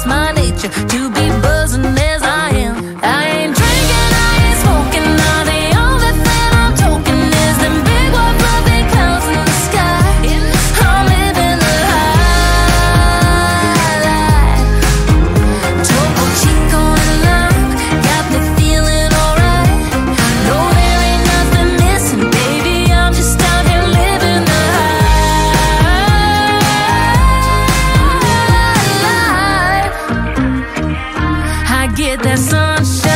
it's my nature to be buzzing that sunshine.